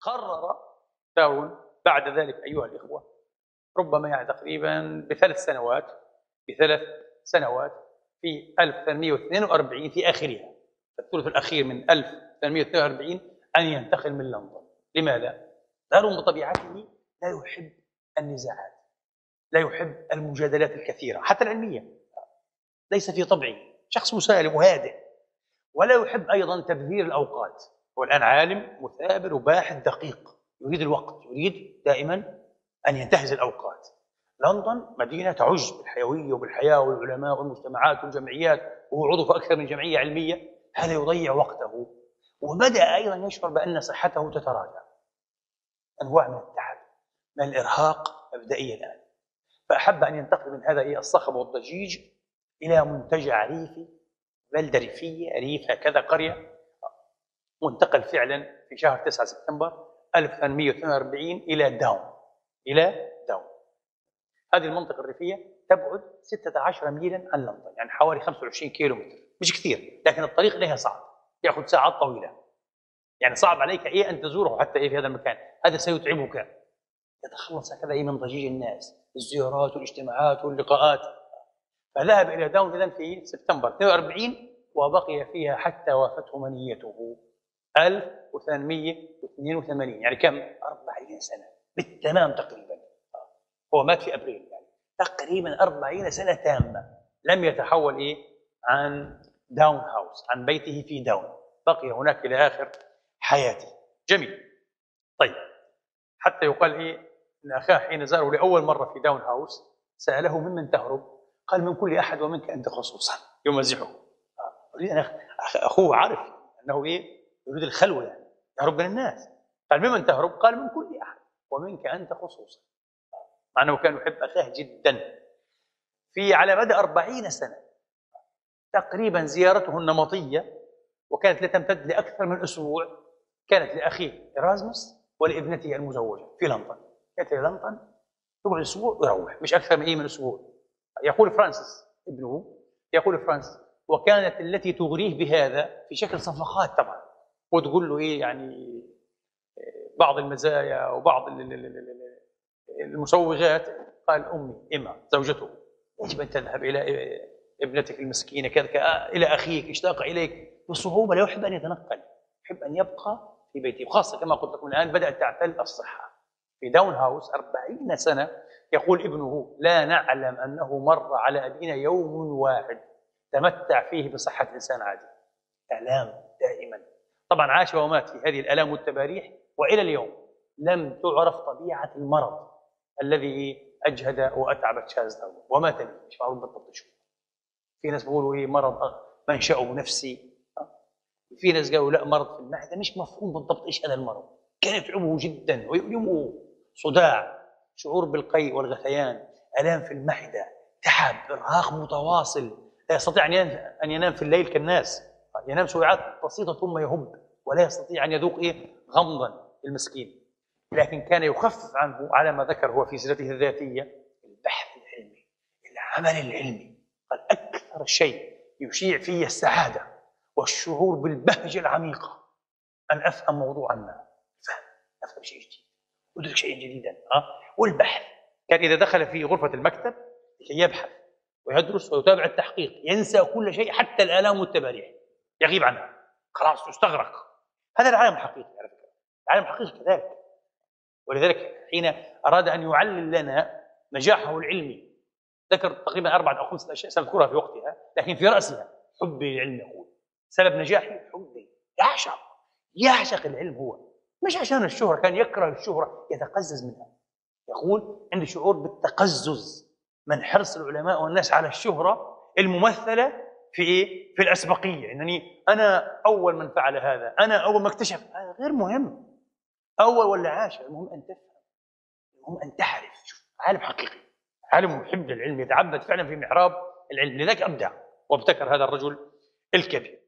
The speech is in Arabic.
قرر داون بعد ذلك أيها الإخوة ربما يعني تقريبا بثلاث سنوات بثلاث سنوات في 1842 في آخرها الثلث الأخير من 1842 أن ينتقل من لندن. لماذا؟ داروين بطبيعته لا يحب النزاعات لا يحب المجادلات الكثيرة حتى العلمية. ليس في طبعه شخص مسالم وهادئ ولا يحب أيضا تبذير الأوقات. هو الآن عالم مثابر وباحث دقيق يريد الوقت يريد دائما أن ينتهز الأوقات. لندن مدينة تعج بالحيوية وبالحياة والعلماء والمجتمعات والجمعيات وهو عضو في أكثر من جمعية علمية. هذا يضيع وقته وبدأ أيضا يشعر بأن صحته تتراجع. أنواع من التعب من الإرهاق مبدئيا الآن. فأحب أن ينتقل من هذا الصخب والضجيج إلى منتجع ريفي بلدة ريفية ريف هكذا قرية. وانتقل فعلا في شهر 9 سبتمبر 1842 إلى داون. إلى داون. هذه المنطقة الريفية تبعد 16 ميلا عن لندن يعني حوالي 25 كيلو متر مش كثير لكن الطريق لها صعب. يأخذ ساعات طويلة. يعني صعب عليك إيه أن تزوره حتى إيه في هذا المكان. هذا سيتعبك. يتخلص هكذا إيه من ضجيج الناس. الزيارات والاجتماعات واللقاءات. فذهب إلى داون إذن في سبتمبر 42 وبقي فيها حتى وافته منيته. 1882 يعني كم؟ 40 سنة. بالتمام تقريبا. هو مات في أبريل يعني. تقريبا 40 سنة تامة. لم يتحول إيه؟ عن داون هاوس عن بيته في داون. بقي هناك إلى آخر حياته. جميل. طيب. حتى يقال إيه؟ أن أخاه حين زاره لأول مرة في داون هاوس سأله ممن تهرب؟ قال من كل أحد ومنك أنت خصوصا. يمزحه. أخوه عارف أنه إيه؟ يريد الخلوة يعني يهرب من الناس. قال ممن تهرب؟ قال من كل أحد ومنك أنت خصوصا. مع أنه كان يحب أخاه جدا. في على مدى أربعين سنة تقريبا زيارته النمطية وكانت لا تمتد لأكثر من أسبوع كانت لأخيه إرازموس ولابنته المزوجة في لندن. كانت لندن تقعد أسبوع ويروح مش أكثر من إيه من أسبوع. يقول فرانسيس ابنه يقول فرانسيس وكانت التي تغريه بهذا في شكل صفقات طبعا. وتقول له إيه يعني بعض المزايا وبعض المسوغات قال أمي إما زوجته يجب ان تذهب إلى ابنتك المسكينة كذا إلى أخيك اشتاق إليك. بصعوبه لا يحب أن يتنقل يحب أن يبقى في بيته. وخاصة كما قلت لكم الآن بدأت تعتل الصحة. في داون هاوس أربعين سنة يقول ابنه لا نعلم أنه مر على أبينا يوم واحد تمتع فيه بصحة إنسان عادي. دائما طبعا عاش ومات في هذه الآلام والتباريح وإلى اليوم لم تعرف طبيعة المرض الذي أجهد وأتعب تشارلز داروين ومات به معروف بالضبط شو. في ناس بيقولوا إيه مرض منشأه نفسي. في ناس قالوا لا مرض في المعدة. مش مفهوم بالضبط إيش هذا المرض. كان يتعبه جدا ويؤلمه. صداع شعور بالقيء والغثيان آلام في المعدة تعب إرهاق متواصل. لا يستطيع أن ينام في الليل كالناس. ينام ساعات بسيطة ثم يهب. ولا يستطيع أن يذوق إيه؟ غمضا المسكين لكن كان يخفف عنه على ما ذكر هو في سيرته الذاتية البحث العلمي العمل العلمي. قال أكثر شيء يشيع في السعادة والشعور بالبهجة العميقة. أن أفهم موضوعا ما. فهم أفهم شيء جديد. أدرك شيئا جديدا ها؟ والبحث. كان إذا دخل في غرفة المكتب لكي يبحث ويدرس ويتابع التحقيق ينسى كل شيء حتى الآلام والتباريح. يغيب عنها. خلاص يستغرق. هذا العالم الحقيقي على فكرة. العالم الحقيقي كذلك. ولذلك حين أراد أن يعلل لنا نجاحه العلمي ذكر تقريبا أربعة أو خمسة أشياء سنذكرها في وقتها لكن في رأسها حبي للعلم يقول سبب نجاحي حبي. يعشق يعشق العلم هو. مش عشان الشهرة كان يكره الشهرة يتقزز منها. يقول عندي شعور بالتقزز من حرص العلماء والناس على الشهرة الممثلة في إيه؟ في الأسبقية. إنني أنا أول من فعل هذا. أنا أول ما اكتشف. هذا غير مهم. أول ولا عاشر المهم أن تفهم. المهم أن تعرف. شوف عالم حقيقي. عالم محب للعلم يتعبد فعلا في محراب العلم. لذلك أبدع وابتكر هذا الرجل الكبير.